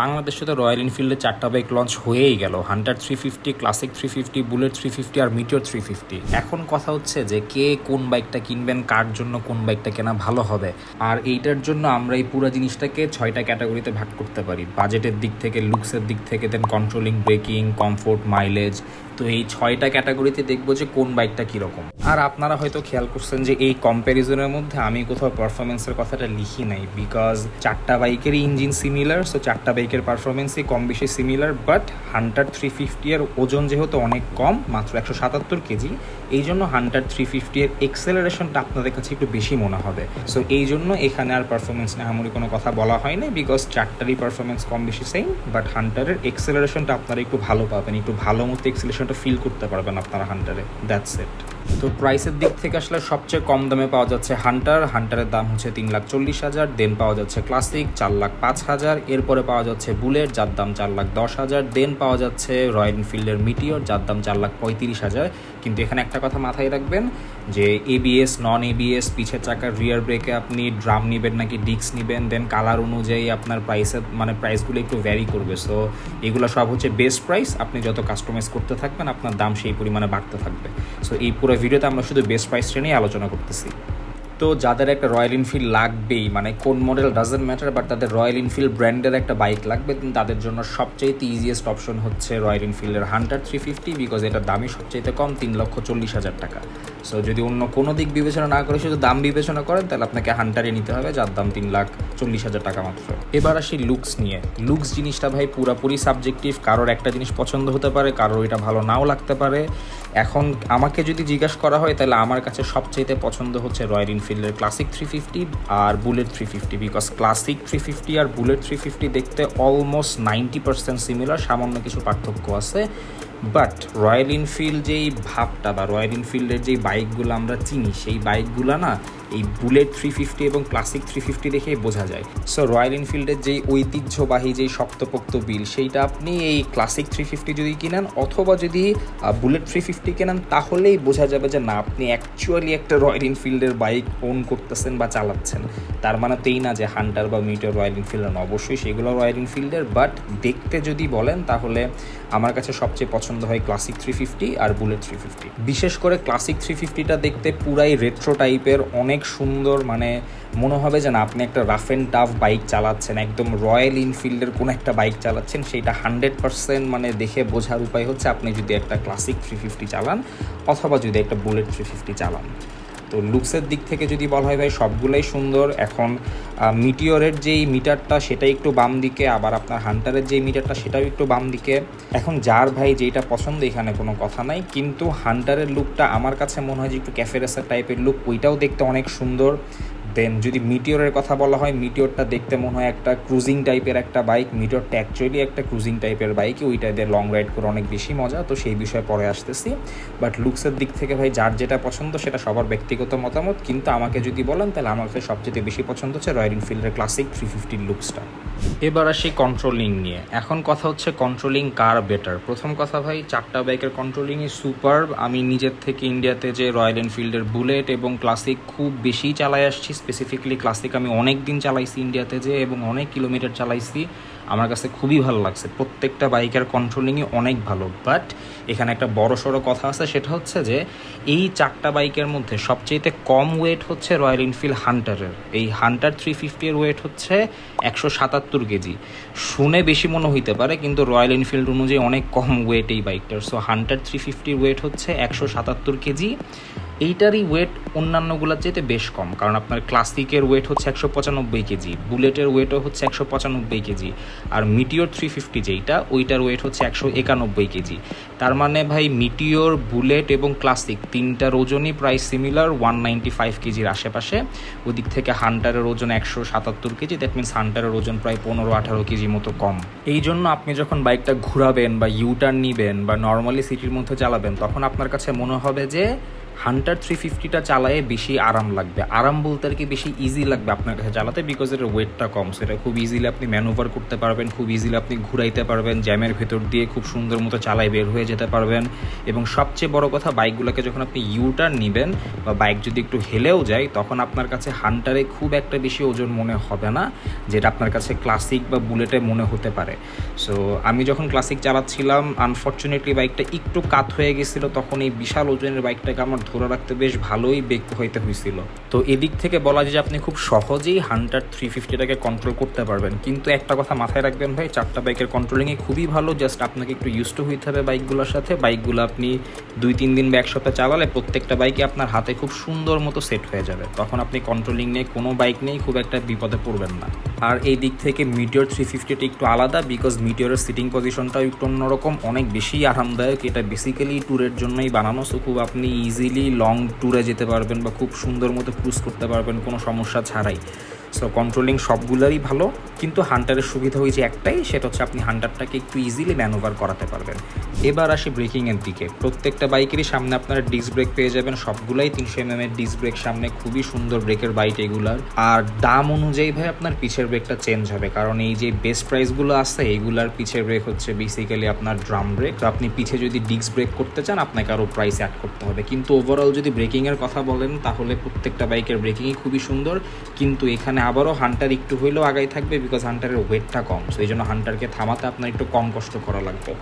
বাংলাদেশে তো রয়্যাল এনফিল্ডের চারটা বাইক লঞ্চ হয়েই গেল। Hunter three fifty Classic three fifty Bullet three fifty আর মিটিওর থ্রি ফিফটি এখন কথা হচ্ছে যে কে কোন বাইকটা কিনবেন, কার জন্য কোন বাইকটা কেনা ভালো হবে। আর এইটার জন্য আমরা এই পুরো জিনিসটাকে ছয়টা ক্যাটাগরিতে ভাগ করতে পারি। বাজেটের দিক থেকে লুকসের দিক থেকে then controlling braking comfort mileage তো এই ছয়টা ক্যাটাগরিতে দেখব যে কোন বাইকটা কীরকম। আর আপনারা হয়তো খেয়াল করছেন যে এই কম্প্যারিজনের মধ্যে আমি কোথাও পারফরমেন্সের কথাটা লিখি নাই বিকজ চারটা বাইকেরই ইঞ্জিন সিমিলার সো চারটা বাইকের পারফরমেন্সই কম বেশি similar but Hunter three fifty এর ওজন যেহেতু অনেক কম, মাত্র একশো সাতাত্তর কেজি এই জন্য হান্টার থ্রি ফিফটি এর এক্সেলারেশনটা আপনাদের কাছে একটু বেশি মনে হবে। সো এই জন্য এখানে আর পারফরমেন্স নেহামরি কোনো কথা বলা হয় না বিকজ চারটারই পারফরমেন্স কম বেশি সেম বাট হান্টারের এক্সেলারেশনটা আপনারা একটু ভালো পাবেন, একটু ভালো মতো এক্সেলেশনটা ফিল করতে পারবেন আপনারা হান্টারে দ্যাটস ইট তো প্রাইসের দিক থেকে আসলে সবচেয়ে কম দামে পাওয়া যাচ্ছে হান্টার হান্টারের দাম হচ্ছে তিন লাখ চল্লিশ হাজার দেন পাওয়া যাচ্ছে ক্লাসিক চার লাখ পাঁচ হাজার, এরপরে পাওয়া যাচ্ছে বুলেট যার দাম চার লাখ দশ হাজার দেন পাওয়া যাচ্ছে রয়্যাল এনফিল্ডের মিটিওর যার দাম চার লাখ পঁয়ত্রিশ হাজার। কিন্তু এখানে একটা কথা মাথায় রাখবেন, যে এবিএস নন এবিএস পিছের চাকার রিয়ার ব্রেকে আপনি ড্রাম নেবেন নাকি ডিক্স নেবেন দেন কালার অনুযায়ী আপনার প্রাইসের মানে প্রাইসগুলো একটু ভ্যারি করবে। সো এগুলো সব হচ্ছে বেস্ট প্রাইস আপনি যত কাস্টমাইজ করতে থাকবেন, আপনার দাম সেই পরিমাণে বাড়তে থাকবে। সো এই পুরো ভিডিওতে আমরা শুধু বেস্ট প্রাইসটা নিয়ে আলোচনা করতেছি। তো যাদের একটা রয়্যাল এনফিল্ড লাগবেই মানে কোন মডেল ডাজেন্ট ম্যাটার বাট তাদের রয়্যাল এনফিল্ড ব্র্যান্ডের একটা বাইক লাগবে তাদের জন্য সবচাইতে ইজিয়েস্ট অপশন হচ্ছে রয়্যাল এনফিল্ডের হান্টার থ্রি ফিফটি বিকজ এটার দামই সবচাইতে কম, তিন লক্ষ চল্লিশ হাজার টাকা। সো যদি অন্য কোনো দিক বিবেচনা না করে, শুধু দাম বিবেচনা করেন, তাহলে আপনাকে হান্টারে নিতে হবে, যার দাম তিন লাখ চল্লিশ হাজার টাকা মাত্র। এবার আসি লুকস নিয়ে। লুকস জিনিসটা ভাই পুরাপুরি সাবজেক্টিভ কারোর একটা জিনিস পছন্দ হতে পারে, কারোর এটা ভালো নাও লাগতে পারে। এখন আমাকে যদি জিজ্ঞাসা করা হয়, তাহলে আমার কাছে সবচাইতে পছন্দ হচ্ছে রয়্যাল এনফিল্ডের classic three fifty R Bullet three fifty because Classic three fifty R Bullet three fifty দেখতে অলমোস্ট নাইনটি পার্সেন্ট সিমিলার সামান্য কিছু পার্থক্য আছে। বাট রয়্যাল এনফিল্ড যেই ভাবটা বা রয়্যাল এনফিল্ডের যেই বাইকগুলো আমরা চিনি, সেই বাইকগুলো না এই বুলেট থ্রি ফিফটি এবং ক্লাসিক থ্রি ফিফটি দেখেই বোঝা যায়। সো রয়্যাল এনফিল্ডের যেই ঐতিহ্যবাহী যেই শক্তপোক্ত বিল, সেইটা আপনি এই ক্লাসিক থ্রি ফিফটি যদি কিনেন অথবা যদি বুলেট থ্রি ফিফটি কেনেন, তাহলেই বোঝা যাবে যে না, আপনি অ্যাকচুয়ালি একটা রয়্যাল এনফিল্ডের বাইক ওন করতেছেন বা চালাচ্ছেন। তার মানে তেই না যে হান্টার বা মিটার রয়্যাল এনফিল্ডের অবশ্যই সেগুলো রয়্যাল এনফিল্ডের বাট দেখতে যদি বলেন, তাহলে আমার কাছে সবচেয়ে পছন্দ হয় ক্লাসিক থ্রি ফিফটি আর বুলেট থ্রি ফিফটি। বিশেষ করে ক্লাসিক থ্রি ফিফটিটা দেখতে পুরাই রেট্রো টাইপের অনেক সুন্দর মানে মনে হবে যেন আপনি একটা রাফ অ্যান্ড টাফ বাইক চালাচ্ছেন, একদম রয়্যাল ইনফিল্ডের কোনো একটা বাইক চালাচ্ছেন সেইটা হান্ড্রেড পারসেন্ট মানে দেখে বোঝার উপায় হচ্ছে আপনি যদি একটা ক্লাসিক থ্রি ফিফটি চালান, অথবা যদি একটা বুলেট থ্রি ফিফটি চালান। তো লুকসের দিক থেকে যদি বলা হয় ভাই, সবগুলাই সুন্দর। এখন মিটিওরের যেই মিটারটা সেটাই একটু বাম দিকে। আবার আপনার হান্টারের যেই মিটারটা সেটাও একটু বাম দিকে। এখন যার ভাই যেটা পছন্দ, এখানে কোনো কথা নাই। কিন্তু হান্টারের লুকটা আমার কাছে মনে হয় যে একটু ক্যাফেরেসার টাইপের লুক ওইটাও দেখতে অনেক সুন্দর। দেন যদি মিটিওরের কথা বলা হয় মিটিওরটা দেখতে মনে হয় একটা ক্রুজিং টাইপের একটা বাইক মিটিওরটা অ্যাকচুয়ালি একটা ক্রুজিং টাইপের বাইক ওইটা দিয়ে লং রাইড করে অনেক বেশি মজা। তো সেই বিষয়ে পরে আসতেছি। বাট লুকসের দিক থেকে ভাই, যার যেটা পছন্দ সেটা সবার ব্যক্তিগত মতামত। কিন্তু আমাকে যদি বলেন, তাহলে আমার সবচেয়ে বেশি পছন্দ হচ্ছে রয়্যাল এনফিল্ডের ক্লাসিক থ্রি ফিফটির লুকসটা এবার আসি কন্ট্রোলিং নিয়ে। এখন কথা হচ্ছে কন্ট্রোলিং কার বেটার প্রথম কথা ভাই, চারটা বাইকের কন্ট্রোলিংই সুপার আমি নিজের থেকে ইন্ডিয়াতে যে রয়্যাল এনফিল্ডের বুলেট এবং ক্লাসিক খুব বেশি চালাই আসছি। স্পেসিফিকলি ক্লাসিক আমি অনেক দিন চালাইছি ইন্ডিয়াতে যে এবং অনেক কিলোমিটার চালাইছি। আমার কাছে খুবই ভালো লাগছে। প্রত্যেকটা বাইকের কন্ট্রোলিংই অনেক ভালো বাট এখানে একটা বড় সড়ো কথা আছে, সেটা হচ্ছে যে এই চারটা বাইকের মধ্যে সবচেয়ে কম ওয়েট হচ্ছে রয়্যাল এনফিল্ড হান্টারের এই হান্টার থ্রি ফিফটির ওয়েট হচ্ছে একশো সাতাত্তর কেজি। শুনে বেশি মনে হইতে পারে, কিন্তু রয়্যাল এনফিল্ড অনুযায়ী অনেক কম ওয়েট এই বাইকটার। সো হান্টার থ্রি ফিফটির ওয়েট হচ্ছে একশো সাতাত্তর কেজি। এইটারই ওয়েট অন্যান্যগুলোর চাইতে বেশ কম। কারণ আপনার ক্লাসিকের ওয়েট হচ্ছে একশো পঁচানব্বই কেজি বুলেটের ওয়েটও হচ্ছে একশো পঁচানব্বই কেজি, আর মিটিওর থ্রি ফিফটি যেইটা, ওইটার ওয়েট হচ্ছে একশো একানব্বই কেজি। তার মানে ভাই মিটিওর বুলেট এবং ক্লাসিক তিনটার ওজনই প্রায় সিমিলার ওয়ান নাইনটি ফাইভ কেজির আশেপাশে। ওদিক থেকে হান্টারের ওজন একশো সাতাত্তর কেজি দ্যাট মিনস হান্টারের ওজন প্রায় পনেরো আঠারো কেজি মতো কম। এই জন্য আপনি যখন বাইকটা ঘুরাবেন বা ইউটার্ন নিবেন বা নর্মালি সিটির মধ্যে চালাবেন, তখন আপনার কাছে মনে হবে যে হান্টার থ্রি ফিফটিটা চালায়ে বেশি আরাম লাগবে। আরাম বলতে আর কি বেশি ইজি লাগবে আপনার কাছে চালাতে বিকজ এর ওয়েটটা কম। সেটা খুব ইজিলি আপনি ম্যানুভার করতে পারবেন, খুব ইজিলি আপনি ঘুরাইতে পারবেন, জ্যামের ভেতর দিয়ে খুব সুন্দর মতো চালায় বের হয়ে যেতে পারবেন। এবং সবচেয়ে বড় কথা বাইকগুলোকে যখন আপনি ইউটার নেবেন বা বাইক যদি একটু হেলেও যায়, তখন আপনার কাছে হান্টারে খুব একটা বেশি ওজন মনে হবে না, যেটা আপনার কাছে ক্লাসিক বা বুলেটে মনে হতে পারে। সো আমি যখন ক্লাসিক চালাচ্ছিলাম আনফর্চুনেটলি বাইকটা একটু কাত হয়ে গেছিল, তখন এই বিশাল ওজনের বাইকটাকে আমার ধরে রাখতে বেশ ভালোই বেগ হইতে হয়েছিল তো এদিক থেকে বলা যায় যে আপনি খুব সহজেই হান্টার থ্রি ফিফটিটাকে কন্ট্রোল করতে পারবেন। কিন্তু একটা কথা মাথায় রাখবেন ভাই, চারটা বাইকের কন্ট্রোলিংয়ে খুবই ভালো জাস্ট আপনাকে একটু ইউজ টু হইতে হবে বাইকগুলোর সাথে। বাইকগুলো আপনি দুই, তিন দিন বা এক সপ্তাহ চালালে প্রত্যেকটা বাইকে আপনার হাতে খুব সুন্দর মতো সেট হয়ে যাবে। তখন আপনি কন্ট্রোলিং নিয়ে কোনো বাইক নেই খুব একটা বিপদে পড়বেন না। আর এই দিক থেকে মিটিওর থ্রি ফিফটিটা একটু আলাদা বিকজ মিটিওরের সিটিং পজিশনটাও একটু অন্যরকম, অনেক বেশি আরামদায়ক। এটা বেসিক্যালি ট্যুরের জন্যই বানানো সো খুব আপনি ইজিলি লং ট্যুরে যেতে পারবেন বা খুব সুন্দর মতো ক্রুজ করতে পারবেন কোনো সমস্যা ছাড়াই। সো কন্ট্রোলিং সবগুলোরই ভালো, কিন্তু হান্টারের সুবিধা হয়েছে একটাই, সেটা হচ্ছে আপনি হান্টারটাকে একটু ইজিলি ম্যানোভার করাতে পারবেন। এবার আসি ব্রেকিংয়ের দিকে। প্রত্যেকটা বাইকেরই সামনে আপনারা ডিস্ক ব্রেক পেয়ে যাবেন, সবগুলাই তিনশো এম এর ডিস্ক ব্রেক সামনে, খুবই সুন্দর ব্রেকের বাইক এগুলার। আর দাম অনুযায়ী ভাই আপনার পিছের ব্রেকটা চেঞ্জ হবে, কারণ এই যে বেস্ট প্রাইসগুলো আছে এইগুলার পিছের ব্রেক হচ্ছে বেসিক্যালি আপনার ড্রাম ব্রেক তো আপনি পিছে যদি ডিস্ক ব্রেক করতে চান, আপনাকে আরও প্রাইস অ্যাড করতে হবে। কিন্তু ওভারঅল যদি ব্রেকিংয়ের কথা বলেন, তাহলে প্রত্যেকটা বাইকের ব্রেকিংই খুবই সুন্দর। কিন্তু এখানে আবারও হান্টার একটু হইলেও আগাই থাকবে বিকজ হান্টারের ওয়েটটা কম। সো এই জন্য হান্টারকে থামাতে আপনার একটু কম কষ্ট করা লাগবে।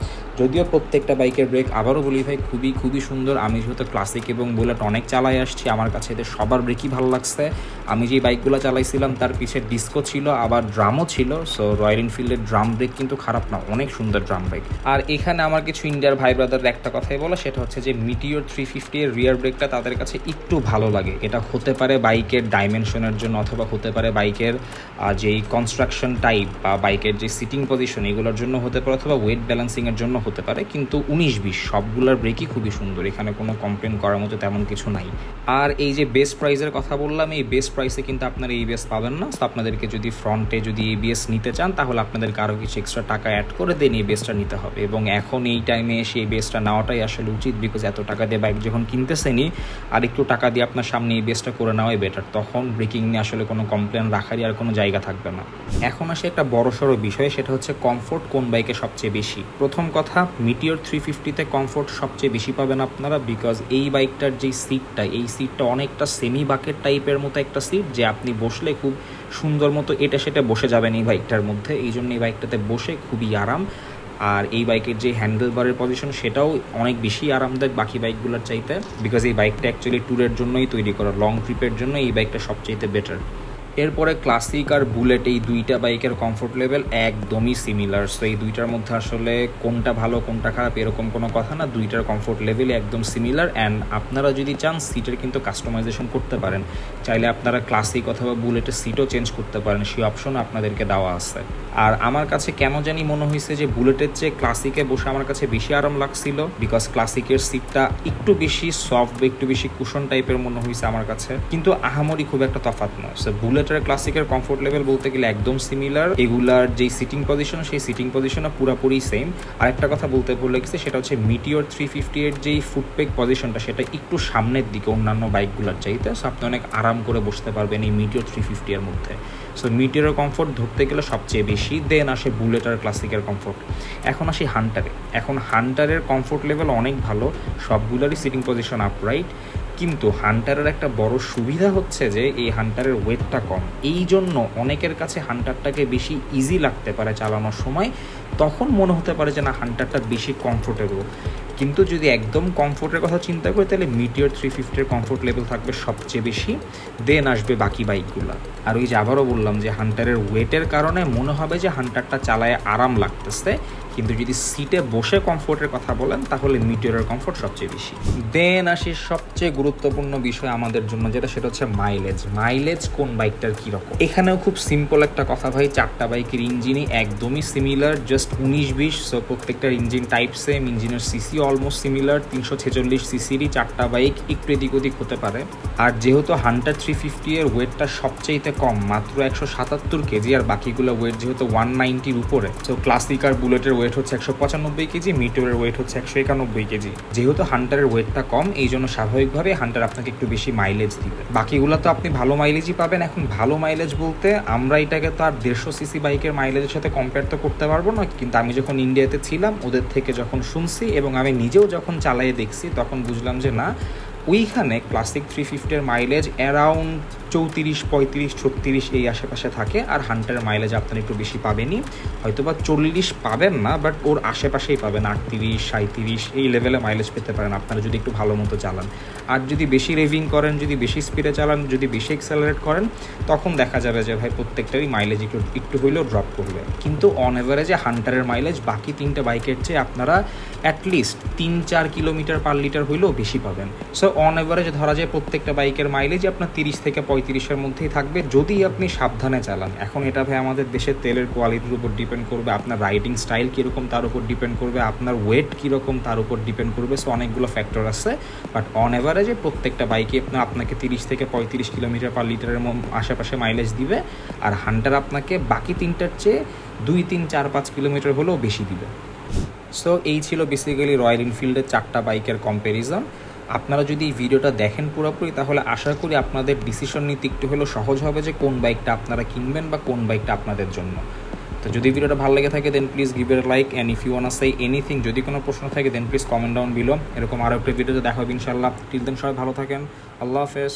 যদিও প্রত্যেকটা বাইকের ব্রেক আবারও বলি ভাই, খুবই খুবই সুন্দর। আমি যেহেতু ক্লাসিক এবং বুলেট অনেক চালাই আসছি, আমার কাছে এদের সবার ব্রেকই ভালো লাগছে। আমি যে বাইকগুলো চালাইছিলাম, তার পিছে ডিস্কো ছিল, আবার ড্রামও ছিল। সো রয়্যাল এনফিল্ডের ড্রাম ব্রেক কিন্তু খারাপ না, অনেক সুন্দর ড্রাম ব্রেক আর এখানে আমার কিছু ইন্ডিয়ার ভাই ব্রাদার একটা কথাই বলা, সেটা হচ্ছে যে মিটিওর থ্রি ফিফটি এর রিয়ার ব্রেকটা তাদের কাছে একটু ভালো লাগে। এটা হতে পারে বাইকের ডাইমেনশনের জন্য, অথবা হতে পারে বাইকের যেই কনস্ট্রাকশন টাইপ বা বাইকের যে সিটিং পজিশন এগুলোর জন্য হতে পারে অথবা ওয়েট ব্যালেন্সিংয়ের জন্য হতে পারে, কিন্তু উনিশ বিশ সবগুলোর ব্রেকই খুবই সুন্দর। এখানে কোনো কমপ্লেন করার মতো তেমন কিছু নাই। আর এই যে বেস্ট প্রাইসের কথা বললাম, এই বেস্ট প্রাইসে কিন্তু আপনারা এবিএস পাবেন না। তো আপনাদেরকে যদি ফ্রন্টে যদি এবিএস নিতে চান, তাহলে আপনাদেরকে আরও কিছু এক্সট্রা টাকা অ্যাড করে দেন এই বেসটা নিতে হবে। এবং এখন এই টাইমে এসে এই বেসটা নেওয়াটাই আসলে উচিত বিকজ এত টাকা দিয়ে বাইক যখন কিনতেছেনি আর একটু টাকা দিয়ে আপনার সামনে এই বেসটা করে নেওয়াই বেটার তখন ব্রেকিং নিয়ে আসলে কোনো কমপ্লেন রাখারই আর কোনো জায়গা থাকবে না। এখন আসে একটা বড় সড়ো বিষয়, সেটা হচ্ছে কমফোর্ট কোন বাইকে সবচেয়ে বেশি। প্রথম কথা মিটিওর থ্রি ফিফটিতে কমফোর্ট সবচেয়ে বেশি পাবেন আপনারা বিকজ এই বাইকটার যেই সিটটা এই সিটটা অনেকটা সেমি বাকেট টাইপের মতো একটা সিট যে আপনি বসলে খুব সুন্দর মতো এটা সেটা বসে যাবেন এই বাইকটার মধ্যে। এই জন্য এই বাইকটাতে বসে খুবই আরাম। আর এই বাইকের যে হ্যান্ডেল বারের পজিশন সেটাও অনেক বেশি আরামদায়ক বাকি বাইকগুলোর চাইতে বিকজ এই বাইকটা অ্যাকচুয়ালি ট্যুরের জন্যই তৈরি করা লং ট্রিপের জন্য এই বাইকটা সবচাইতে বেটার এরপরে ক্লাসিক আর বুলেট এই দুইটা বাইকের কমফোর্ট লেভেল একদমই সিমিলার সো এই দুইটার মধ্যে আসলে কোনটা ভালো, কোনটা খারাপ এরকম কোনো কথা না। দুইটার কমফোর্ট লেভেল একদম সিমিলার অ্যান্ড আপনারা যদি চান সিটের কিন্তু কাস্টমাইজেশন করতে পারেন। চাইলে আপনারা ক্লাসিক অথবা বুলেটের সিটও চেঞ্জ করতে পারেন। সেই অপশন আপনাদেরকে দেওয়া আছে। আর আমার কাছে কেন জানি মনে হয়েছে যে বুলেটের চেয়ে ক্লাসিকে বসে আমার কাছে বেশি আরাম লাগছিল বিকজ ক্লাসিকের সিটটা একটু বেশি সফট বা একটু বেশি কুশন টাইপের মনে হয়েছে আমার কাছে। কিন্তু আহামরি খুব একটা তফাৎ নয়। সো বুলেট বুলেটের ক্লাসিকের কমফোর্ট লেভেল বলতে গেলে একদম সিমিলার এগুলার যেই সিটিং পজিশন সেই সিটিং পজিশনও পুরোপুরি সেম আর একটা কথা বলতে ভুলে গেছে, সেটা হচ্ছে মিটিওর থ্রি ফিফটি এর যেই ফুটপেক পজিশনটা সেটা একটু সামনের দিকে অন্যান্য বাইকগুলোর চাইতে। সো আপনি অনেক আরাম করে বসতে পারবেন এই মিটিওর থ্রি ফিফটি এর মধ্যে। সো মিটিওর কমফোর্ট ধরতে গেলে সবচেয়ে বেশি। দেন আসে বুলেট আর ক্লাসিকের কমফোর্ট এখন আসি হান্টারে এখন হান্টারের কমফোর্ট লেভেল অনেক ভালো। সবগুলোরই সিটিং পজিশন আপরাইট কিন্তু হান্টারের একটা বড় সুবিধা হচ্ছে যে এই হান্টারের ওয়েটটা কম। এই জন্য অনেকের কাছে হান্টারটাকে বেশি ইজি লাগতে পারে চালানোর সময়। তখন মনে হতে পারে যে না, হান্টারটা বেশি কমফোর্টেবল কিন্তু যদি একদম কমফোর্টের কথা চিন্তা করি, তাহলে মিটিওর থ্রি ফিফটির কমফোর্ট লেভেল থাকবে সবচেয়ে বেশি। দেন আসবে বাকি বাইকগুলো আর ওই যে আবারও বললাম যে হান্টারের ওয়েটের কারণে মনে হবে যে হান্টারটা চালায় আরাম লাগতেছে। কিন্তু যদি সিটে বসে কমফোর্টের কথা বলেন, তাহলে মিটিওরের কমফোর্ট সবচেয়ে বেশি। দেন আসি সবচেয়ে গুরুত্বপূর্ণ বিষয় আমাদের জন্য, যেটা সেটা হচ্ছে মাইলেজ মাইলেজ কোন বাইকটার কীরকম? এখানেও খুব সিম্পল একটা কথা ভাই, চারটা বাইকের ইঞ্জিনই একদমই সিমিলার জাস্ট উনিশ বিশ সো প্রত্যেকটার ইঞ্জিন টাইপ সেম ইঞ্জিনের সিসি অলমোস্ট সিমিলার তিনশো ছেচল্লিশ সিসিরই চারটা বাইক একটু এদিক ওদিক হতে পারে। আর যেহেতু হান্টার থ্রি ফিফটি এর ওয়েটটা সবচেয়েতে কম, মাত্র একশো সাতাত্তর কেজি, আর বাকিগুলো ওয়েট যেহেতু ওয়ান নাইনটির উপরে সো ক্লাসিক আর বুলেটের ওয়েট হচ্ছে একশো পঁচানব্বই কেজি মিটোরের ওয়েট হচ্ছে একশো একানব্বই কেজি। যেহেতু হান্টারের ওয়েটটা কম এই জন্য স্বাভাবিকভাবে হান্টার আপনাকে একটু বেশি মাইলেজ দিবে। বাকিগুলো তো আপনি ভালো মাইলেজই পাবেন। এখন ভালো মাইলেজ বলতে আমরা এটাকে তো আর দেড়শো সিসি বাইকের মাইলেজের সাথে কম্পেয়ার তো করতে পারব না, কিন্তু আমি যখন ইন্ডিয়াতে ছিলাম, ওদের থেকে যখন শুনছি এবং আমি নিজেও যখন চালিয়ে দেখছি, তখন বুঝলাম যে না, ওইখানে ক্লাসিক থ্রি ফিফটির মাইলেজ অ্যারাউন্ড চৌত্রিশ, পঁয়ত্রিশ, ছত্রিশ এই আশেপাশে থাকে আর হান্টারের মাইলেজ আপনার একটু বেশি পাবেনই। হয়তো বা চল্লিশ পাবেন না বাট ওর আশেপাশেই পাবেন। আটত্রিশ সাঁত্রিশ এই লেভেলে মাইলেজ পেতে পারেন আপনারা যদি একটু ভালো মতো চালান। আর যদি বেশি রেভিং করেন, যদি বেশি স্পিডে চালান, যদি বেশি এক্সেলারেট করেন, তখন দেখা যাবে যে ভাই প্রত্যেকটারই মাইলেজ একটু একটু হইলেও ড্রপ করবে। কিন্তু অন এভারেজে হান্টারের মাইলেজ বাকি তিনটে বাইকের চেয়ে আপনারা অ্যাটলিস্ট তিন, চার কিলোমিটার পার লিটার হইলেও বেশি পাবেন। সো অন এভারেজ ধরা যায় প্রত্যেকটা বাইকের মাইলেজ আপনার তিরিশ থেকে পঁয়ত্রিশের মধ্যেই থাকবে। যদি আপনি সাবধানে চালান, এখন এটা ভাই আমাদের দেশের তেলের কোয়ালিটির উপর ডিপেন্ড করবে, আপনার রাইডিং স্টাইল কীরকম তার উপর ডিপেন্ড করবে, আপনার ওয়েট কীরকম তার উপর ডিপেন্ড করবে সো অনেকগুলো ফ্যাক্টর আছে। বাট অন এভারেজে প্রত্যেকটা বাইকে আপনার আপনাকে তিরিশ থেকে পঁয়ত্রিশ কিলোমিটার পার লিটারের আশেপাশে মাইলেজ দিবে, আর হান্টার আপনাকে বাকি তিনটার চেয়ে দুই, তিন, চার, পাঁচ কিলোমিটার হলেও বেশি দিবে। সো এই ছিল বেসিক্যালি রয়্যাল এনফিল্ডের চারটা বাইকের কম্প্যারিজন আপনারা যদি এই ভিডিওটা দেখেন পুরোপুরি, তাহলে আশা করি আপনাদের ডিসিশন নিতে একটু হলেও সহজ হবে যে কোন বাইকটা আপনারা কিনবেন বা কোন বাইকটা আপনাদের জন্য। তো যদি ভিডিওটা ভালো লেগে থাকে then please give a like and if you wanna say anything যদি কোনো প্রশ্ন থাকে then please comment down below এরকম আরও একটা ভিডিওতে দেখা হবে ইনশাল্লাহ টিল দেন সবাই ভালো থাকেন। আল্লাহ হাফেজ।